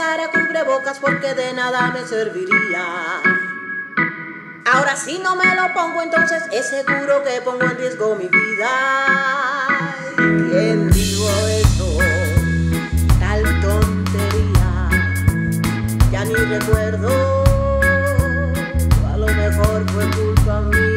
usara cubrebocas porque de nada me serviría. Ahora si no me lo pongo, entonces es seguro que pongo en riesgo mi vida. ¿Quién dijo eso? Tal tontería. Ya ni recuerdo. A lo mejor fue culpa mía.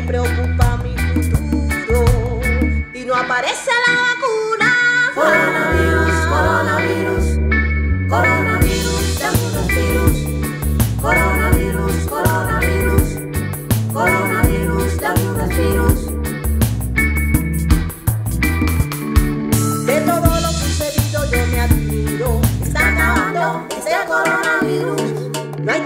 preocupa mi futuro y no aparece la vacuna. Coronavirus, coronavirus, coronavirus, de muchos virus. Coronavirus, coronavirus, coronavirus, de muchos virus. De todo lo sucedido yo me admiro. Está acabando este coronavirus. No hay